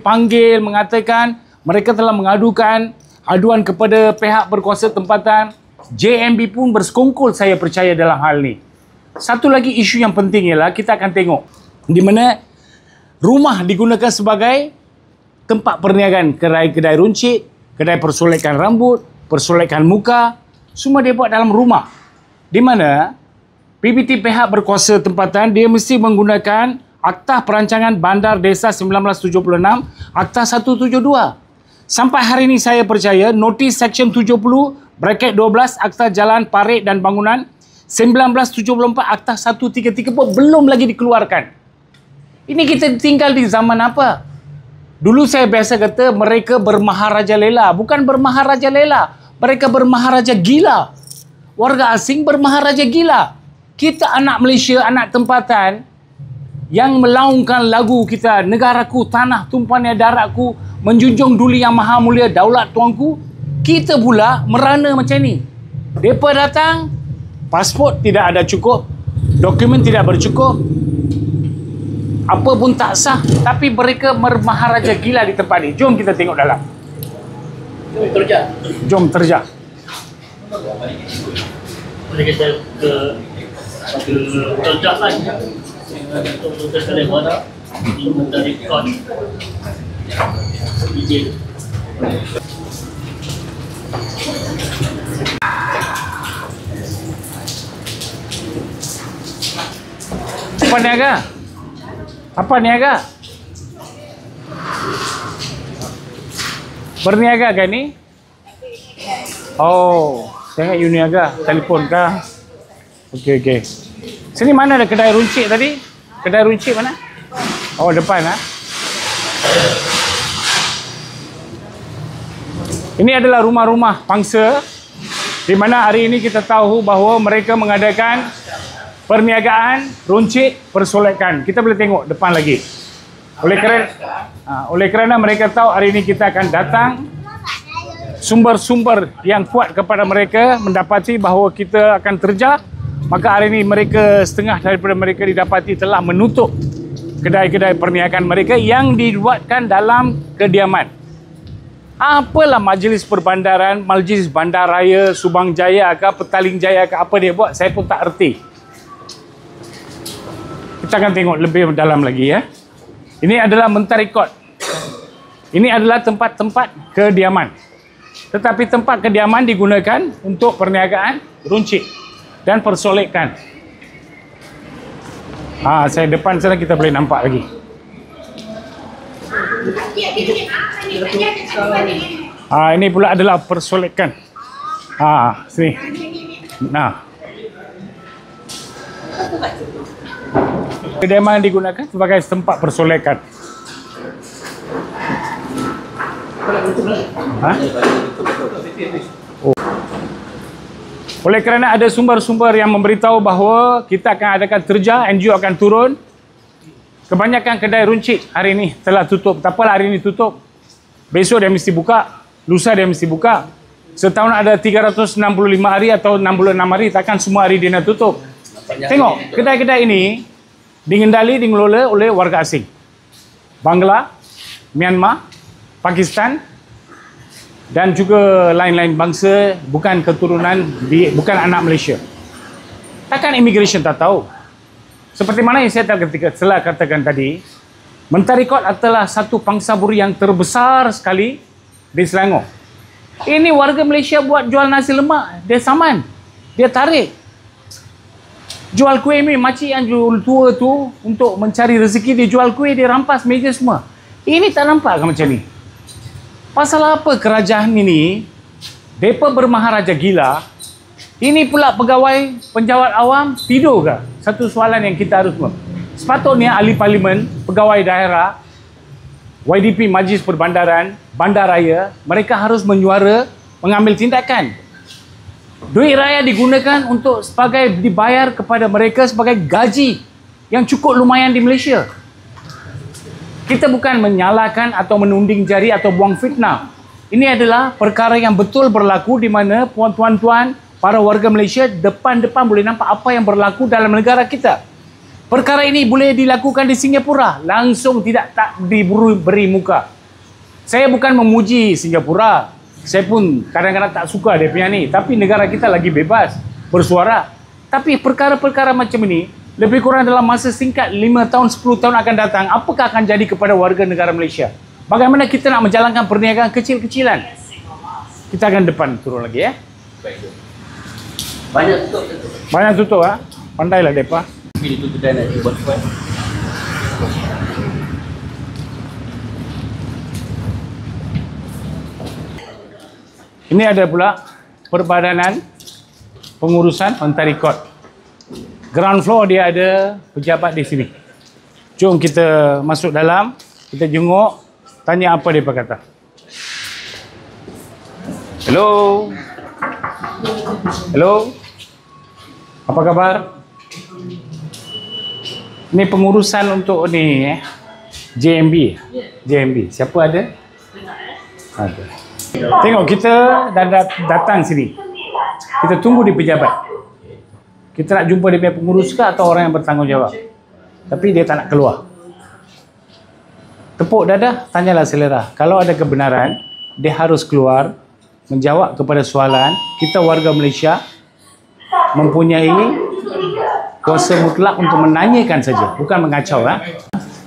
dipanggil mengatakan mereka telah mengadukan aduan kepada pihak berkuasa tempatan. JMB pun bersekongkol saya percaya dalam hal ni. Satu lagi isu yang penting ialah kita akan tengok di mana rumah digunakan sebagai tempat perniagaan kedai-kedai runcit, kedai persolekan rambut, persolekan muka, semua dia buat dalam rumah. Di mana PBT pihak berkuasa tempatan dia mesti menggunakan Akta Perancangan Bandar Desa 1976, Akta 172. Sampai hari ini saya percaya notis Seksyen 70 bracket 12 Akta Jalan Parit dan Bangunan 1974 Akta 133 pun belum lagi dikeluarkan. Ini kita tinggal di zaman apa? Dulu saya biasa kata mereka bermaharaja lela. Bukan bermaharaja lela. Mereka bermaharaja gila. Warga asing bermaharaja gila. Kita anak Malaysia, anak tempatan, yang melaungkan lagu kita negaraku tanah tumpahnya darahku menjunjung duli yang maha mulia daulat tuanku kita pula merana macam ni depa datang pasport tidak ada cukup dokumen tidak bercukup apa pun tak sah tapi mereka mermaharaja gila di tempat ni jom kita tengok dalam Jom terja. jom terjah Boleh kita ke satu terja kan. Ke apa niaga? Apa niaga? Berniaga kan ni? Oh tengok you niaga. Telefon kah? Okey okey. Sini mana ada kedai runcit tadi kedai runcit mana? Oh depan ah. Ini adalah rumah-rumah pangsa di mana hari ini kita tahu bahawa mereka mengadakan perniagaan runcit persolekan. Kita boleh tengok depan lagi. Oleh kerana ha, oleh kerana mereka tahu hari ini kita akan datang sumber-sumber yang kuat kepada mereka mendapati bahawa kita akan terjah maka hari ini mereka setengah daripada mereka didapati telah menutup kedai-kedai perniagaan mereka yang dibuatkan dalam kediaman apalah majlis perbandaran, majlis bandaraya Subang Jaya ke Petaling Jaya ke apa dia buat, saya pun tak erti. Kita akan tengok lebih dalam lagi ya. Ini adalah mentari kot. Ini adalah tempat-tempat kediaman. Tetapi tempat kediaman digunakan untuk perniagaan runcit dan persolekan. Ha, saya depan sana kita boleh nampak lagi. Ha, ini pula adalah persolekan. Ha, sini. Nah. Kediaman digunakan sebagai tempat persolekan. Ha? Oleh kerana ada sumber-sumber yang memberitahu bahawa kita akan adakan terja, NGO akan turun. Kebanyakan kedai runcit hari ini telah tutup. Tak apalah hari ini tutup. Besok dia mesti buka. Lusa dia mesti buka. Setahun ada 365 hari atau 66 hari. Takkan semua hari dia nak tutup. Tengok, kedai-kedai ini digendali, dingelola oleh warga asing. Bangla, Myanmar, Pakistan dan juga lain-lain bangsa bukan keturunan di, bukan anak Malaysia. Takkan immigration tak tahu. Seperti mana yang saya ketika telah katakan tadi, Mentari Kot adalah satu pangsa buri yang terbesar sekali di Selangor. Ini warga Malaysia buat jual nasi lemak, dia saman. Dia tarik. Jual kuih ni, makcik yang jual tua tu untuk mencari rezeki dia jual kuih, dia rampas meja semua. Ini tak nampak ke macam ni? Pasal apa kerajaan ini, mereka bermaharaja gila, ini pula pegawai penjawat awam tidur ke? Satu soalan yang kita harus buat. Sepatutnya ahli parlimen, pegawai daerah, YDP Majlis Perbandaran, Bandaraya, mereka harus menyuara mengambil tindakan. Duit rakyat digunakan untuk sebagai dibayar kepada mereka sebagai gaji yang cukup lumayan di Malaysia. Kita bukan menyalahkan atau menunding jari atau buang fitnah. Ini adalah perkara yang betul berlaku di mana puan-puan-tuan para warga Malaysia depan-depan boleh nampak apa yang berlaku dalam negara kita. Perkara ini boleh dilakukan di Singapura. Langsung tidak tak diberi beri muka. Saya bukan memuji Singapura. Saya pun kadang-kadang tak suka dia punya ni. Tapi negara kita lagi bebas bersuara. Tapi perkara-perkara macam ini, lebih kurang dalam masa singkat 5 tahun, 10 tahun akan datang, apakah akan jadi kepada warga negara Malaysia? Bagaimana kita nak menjalankan perniagaan kecil-kecilan? Kita akan depan turun lagi ya. Banyak tutup. Banyak tutup ah. Pandailah depa. Tapi itu kedai nak kuat. Ini ada pula Perbadanan Pengurusan Mentari Court. Ground floor dia ada pejabat di sini. Jom kita masuk dalam, kita jenguk, tanya apa dia kata. Hello. Hello. Apa kabar? Ini pengurusan untuk ni eh. JMB. JMB. Siapa ada? Ada. Tengok kita dah dat- datang sini. Kita tunggu di pejabat. Kita nak jumpa dia punya pengurus ke atau orang yang bertanggungjawab. Tapi dia tak nak keluar. Tepuk dada, tanyalah selera. Kalau ada kebenaran, dia harus keluar menjawab kepada soalan. Kita warga Malaysia mempunyai kuasa mutlak untuk menanyakan saja, bukan mengacau. Ha?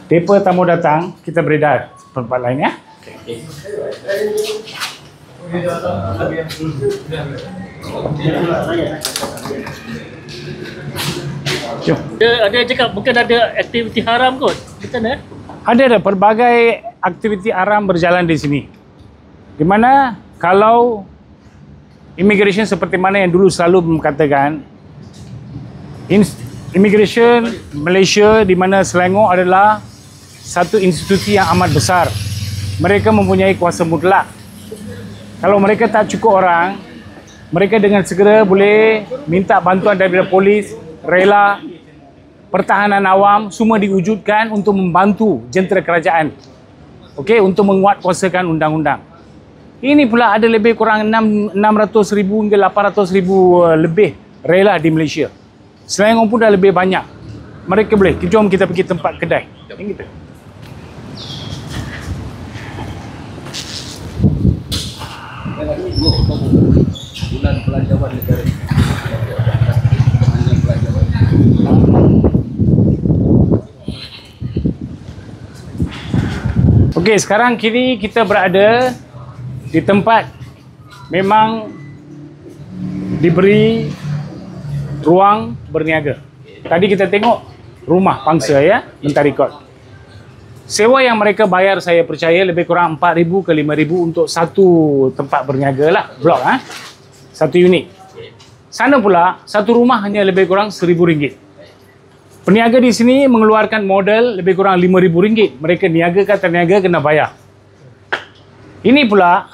Depa tamu datang, kita beredar tempat lain ya. Jom. Dia ada cakap bukan ada aktiviti haram kot. Betul eh? Ada ada pelbagai aktiviti aram berjalan di sini. Di mana kalau immigration seperti mana yang dulu selalu mengatakan immigration Malaysia di mana Selangor adalah satu institusi yang amat besar. Mereka mempunyai kuasa mutlak. Kalau mereka tak cukup orang, mereka dengan segera boleh minta bantuan daripada polis, rela, pertahanan awam semua diwujudkan untuk membantu jentera kerajaan. Okey, untuk menguatkuasakan undang-undang. Ini pula ada lebih kurang 6, 600 ribu hingga 800 ribu uh, lebih rela di Malaysia. Selangor pun dah lebih banyak. Mereka boleh. Jom kita pergi tempat kedai. Kita. bulan pelajaran negara bulan pelajaran Okey, sekarang kini kita berada di tempat memang diberi ruang berniaga. Tadi kita tengok rumah pangsa ya, Mentari Court. Sewa yang mereka bayar saya percaya lebih kurang 4,000 ke 5,000 untuk satu tempat berniaga lah, blok ha? Satu unit. Sana pula, satu rumah hanya lebih kurang RM1,000. Peniaga di sini mengeluarkan modal lebih kurang RM5,000. Mereka niaga ke terniaga kena bayar. Ini pula,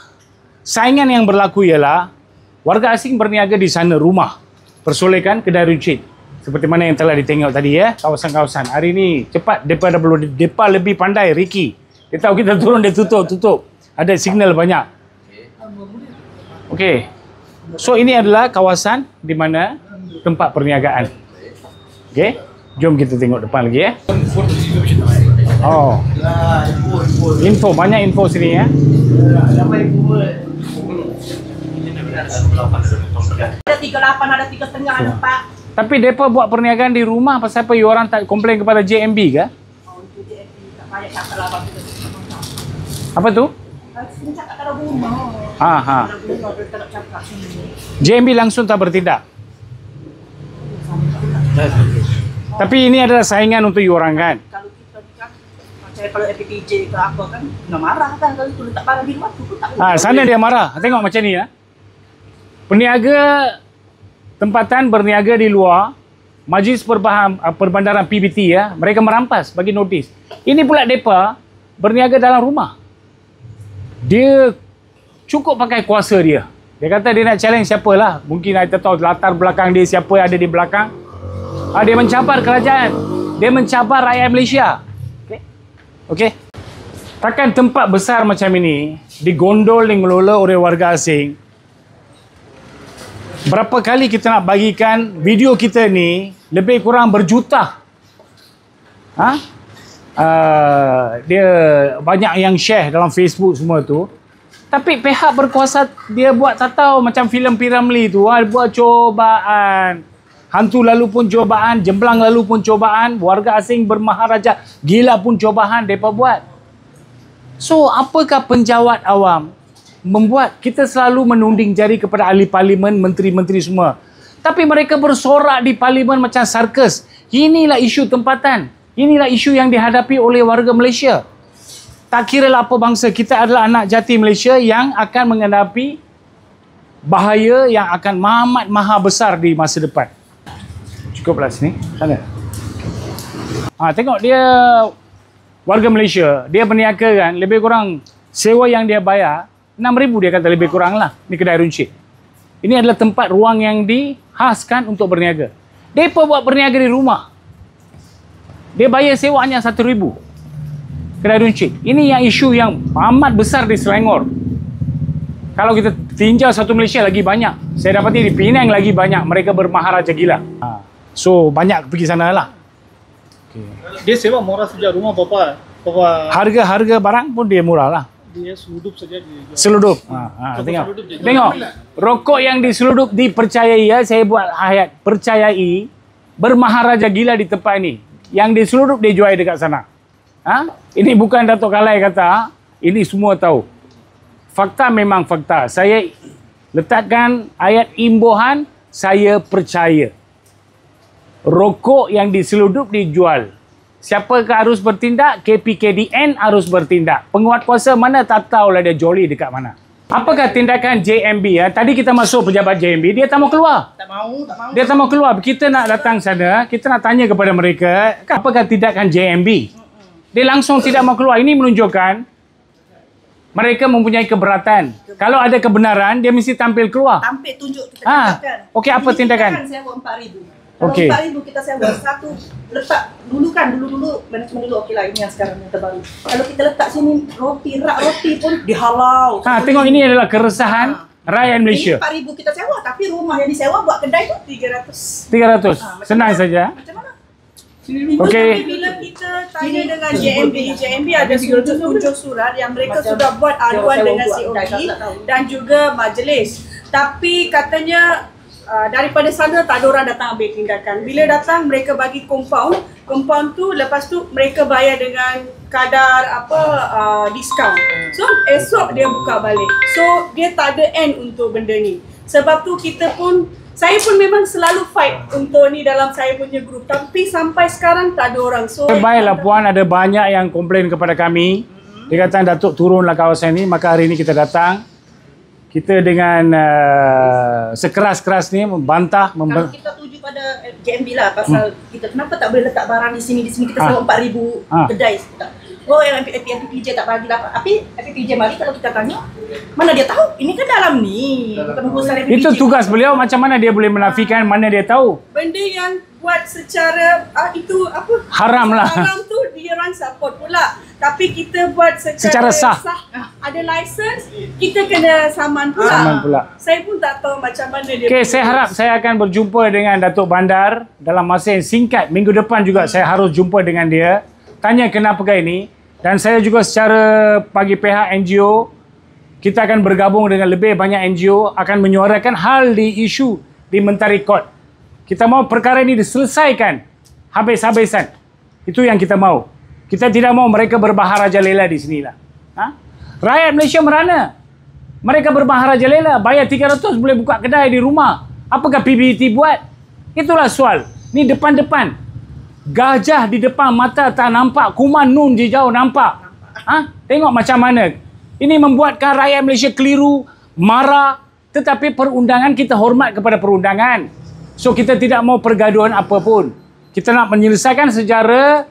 saingan yang berlaku ialah warga asing berniaga di sana rumah. Persolekan kedai runcit. Seperti mana yang telah ditengok tadi ya, kawasan-kawasan. Hari ini cepat depa lebih pandai Ricky. Dia tahu kita turun dia tutup tutup. Ada signal banyak. Okey. So ini adalah kawasan di mana tempat perniagaan. Okey. Jom kita tengok depan lagi ya. Oh. Info banyak info sini ya. Ada tiga lapan, ada tiga setengah, ada empat. Tapi depa buat perniagaan di rumah pasal apa you orang tak komplain kepada JMB ke? Oh, itu dia tak payah cakap setengah. Apa tu? Kalau rumah. Ha ha. JMB langsung tak bertindak. Tapi ini adalah saingan untuk you orang kan? Kalau kita kan, macam kalau FPPJ ke apa kan, nak marah kan kalau tu letak barang di tu pun tak Ha, sana dia marah. Tengok macam ni ya. Peniaga tempatan berniaga di luar, Majlis Perbaham, uh, Perbandaran PBT ya, mereka merampas bagi notis. Ini pula depa berniaga dalam rumah. Dia cukup pakai kuasa dia. Dia kata dia nak challenge siapalah. Mungkin kita tahu latar belakang dia siapa yang ada di belakang. Ah, dia mencabar kerajaan. Dia mencabar rakyat Malaysia. Okey. Okey. Takkan tempat besar macam ini digondol dan mengelola oleh warga asing. Berapa kali kita nak bagikan video kita ni lebih kurang berjuta Ha? Uh, dia banyak yang share dalam Facebook semua tu. Tapi pihak berkuasa dia buat tak tahu macam filem Piramli tu, ha, buat cobaan. Hantu lalu pun cobaan, jemblang lalu pun cobaan, warga asing bermaharaja gila pun cobaan mereka buat. So, apakah penjawat awam membuat kita selalu menunding jari kepada ahli parlimen, menteri-menteri semua. Tapi mereka bersorak di parlimen macam sarkas. Inilah isu tempatan. Inilah isu yang dihadapi oleh warga Malaysia. Tak kira lah apa bangsa, kita adalah anak jati Malaysia yang akan menghadapi bahaya yang akan mamat maha besar di masa depan. Cukuplah sini. Sana. Ha, tengok dia warga Malaysia, dia berniaga kan, lebih kurang sewa yang dia bayar, 6,000 dia kata lebih kurang lah. Ni kedai runcit. Ini adalah tempat ruang yang dihaskan untuk berniaga. Mereka buat berniaga di rumah. Dia bayar sewa hanya 1,000 kedai runcit. Ini yang isu yang amat besar di Selangor. Kalau kita tinjau satu Malaysia lagi banyak. Saya dapati di Penang lagi banyak. Mereka bermaharaja gila. Ha. So, banyak pergi sana lah. Dia sewa murah saja rumah bapa. Bapa Harga-harga barang pun dia murah lah. dia seludup saja dia jual. Seludup. Ha, ha, tengok. seludup. Tengok. Rokok yang diseludup dipercayai ya. Saya buat ayat. Percayai. Bermaharaja gila di tempat ini. Yang diseludup dia jual dekat sana. Ha? Ini bukan Datuk Kalai kata. Ini semua tahu. Fakta memang fakta. Saya letakkan ayat imbuhan. Saya percaya. Rokok yang diseludup dijual. Siapakah harus bertindak? KPKDN harus bertindak. Penguat kuasa mana tak tahulah dia joli dekat mana. Apakah tindakan JMB ya? Tadi kita masuk pejabat JMB, dia tak mau keluar. Tak mau, tak mau. Dia tak mau keluar. Kita nak datang sana, kita nak tanya kepada mereka, apakah tindakan JMB? Dia langsung tidak mau keluar. Ini menunjukkan mereka mempunyai keberatan. Kalau ada kebenaran, dia mesti tampil keluar. Tampil tunjuk kita cakapkan. okey, apa tindakan? Kita kan sewa 4,000. Kalau Okey. 4,000 kita sewa satu letak dulu kan dulu-dulu manajemen dulu okey lah ini yang sekarang yang terbaru. Kalau kita letak sini roti rak roti pun dihalau. Ha, tengok ini adalah keresahan rakyat Malaysia. Ini 4,000 kita sewa tapi rumah yang disewa buat kedai tu 300. 300. Ah, macam Senang mana? saja. Macam mana? Okey. Tapi bila kita tanya dengan JMB, JMB ada tujuh, surat yang mereka sudah buat aduan dengan COP dan juga majlis. Tapi katanya uh, daripada sana tak ada orang datang ambil tindakan. Bila datang mereka bagi compound, compound tu lepas tu mereka bayar dengan kadar apa uh, diskaun. So esok dia buka balik. So dia tak ada end untuk benda ni. Sebab tu kita pun saya pun memang selalu fight untuk ni dalam saya punya grup tapi sampai sekarang tak ada orang. So Baiklah puan ada banyak yang komplain kepada kami. Dia kata Datuk turunlah kawasan ini maka hari ini kita datang. Kita dengan uh, sekeras-keras ni membantah kalau memba- kita tuju pada JMB lah pasal kita kenapa tak boleh letak barang di sini di sini kita sewa 4000 Ah. kedai tak. Oh yang FPJ tak bagi lah Tapi FPJ mari kalau kita tanya Mana dia tahu? Ini kan dalam ni FPJ Itu tugas beliau macam mana dia boleh menafikan mana dia tahu. Benda yang buat secara ah, Itu apa? Haram lah. Haram tu dia orang support pula Tapi kita buat secara, Secara sah. ah, Ada license Kita kena saman pula Saman pula. Saya pun tak tahu macam mana dia Okey, saya harap saya akan berjumpa dengan Datuk Bandar dalam masa yang singkat. Minggu depan juga saya harus jumpa dengan dia. Tanya kenapa ini. Dan saya juga secara bagi pihak NGO, kita akan bergabung dengan lebih banyak NGO akan menyuarakan hal di isu di Mentari Court. Kita mau perkara ini diselesaikan habis-habisan. Itu yang kita mau. Kita tidak mau mereka berbaharaja lela di sinilah. Ha? Rakyat Malaysia merana. Mereka berbaharaja lela, bayar 300 boleh buka kedai di rumah. Apakah PBT buat? Itulah soal. Ni depan-depan. Gajah di depan mata tak nampak, kuman nun di jauh nampak. Ha? Tengok macam mana. Ini membuatkan rakyat Malaysia keliru, marah. Tetapi perundangan kita hormat kepada perundangan. So kita tidak mau pergaduhan apapun. Kita nak menyelesaikan secara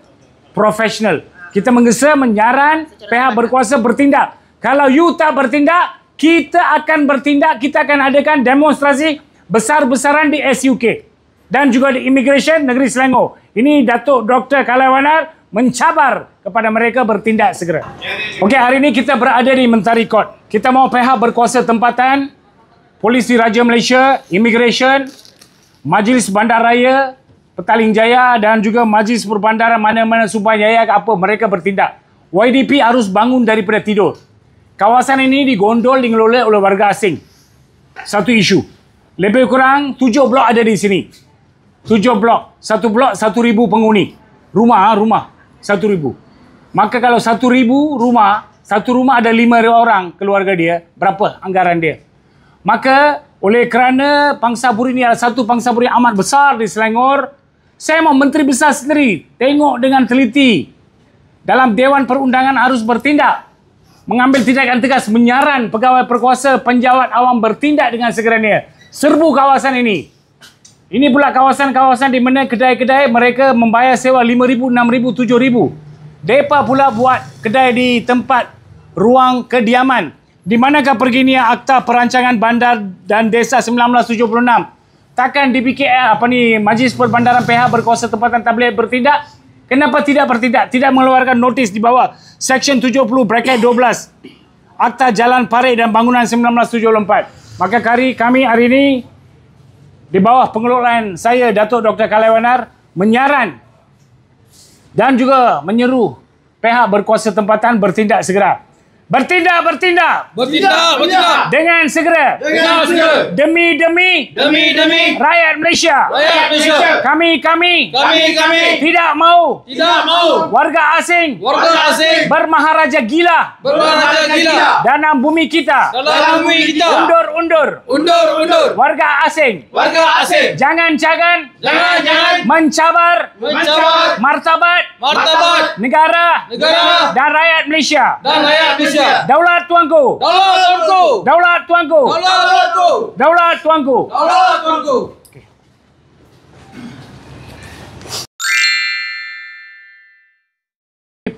profesional. Kita menggesa, menyaran, pihak berkuasa bertindak. Kalau you tak bertindak, kita akan bertindak, kita akan adakan demonstrasi besar-besaran di SUK dan juga di Immigration Negeri Selangor. Ini Datuk Dr. Kalaiwanar mencabar kepada mereka bertindak segera. Okey, hari ini kita berada di Mentari Court. Kita mau pihak berkuasa tempatan, Polisi Raja Malaysia, Immigration, Majlis Bandaraya, Petaling Jaya dan juga Majlis Perbandaran mana-mana Subang Jaya apa mereka bertindak. YDP harus bangun daripada tidur. Kawasan ini digondol dikelola oleh warga asing. Satu isu. Lebih kurang tujuh blok ada di sini. Tujuh blok. Satu blok satu ribu penghuni. Rumah, ha, rumah. Satu ribu. Maka kalau satu ribu rumah, satu rumah ada lima orang keluarga dia, berapa anggaran dia? Maka oleh kerana pangsa buri ini adalah satu pangsa buri amat besar di Selangor, saya mau Menteri Besar sendiri tengok dengan teliti. Dalam Dewan Perundangan harus bertindak. Mengambil tindakan tegas menyaran pegawai perkuasa penjawat awam bertindak dengan segeranya. Serbu kawasan ini. Ini pula kawasan-kawasan di mana kedai-kedai mereka membayar sewa RM5,000, RM6,000, RM7,000. Depa pula buat kedai di tempat ruang kediaman. Di manakah perginya Akta Perancangan Bandar dan Desa 1976? Takkan eh, apa ni Majlis Perbandaran PH berkuasa tempatan tak boleh bertindak? Kenapa tidak bertindak? Tidak mengeluarkan notis di bawah Section 70 bracket 12 Akta Jalan Parit dan Bangunan 1974. Maka kari kami hari ini di bawah pengelolaan saya Datuk Dr. Kalaiwanar menyaran dan juga menyeru pihak berkuasa tempatan bertindak segera. Bertindak, bertindak Bertindak, bertindak. dengan segera Dengan segera. demi demi Demi, demi. rakyat Malaysia. Rakyat Malaysia. Kami kami Kami, kami. tidak mau Tidak mau. warga asing Warga asing. bermaharaja gila Berwarna gila. dalam bumi kita. Dalam bumi kita. Undur-undur Undur, undur. warga asing. Warga asing. Jangan-jangan Jangan, jangan. mencabar Mencabar. martabat Martabat. negara Negara. dan rakyat Malaysia. Dan rakyat Malaysia. Daulat tuanku. Daulat tuanku. Daulat tuanku. Daulat tuanku. Daulat tuanku. Daulat tuanku.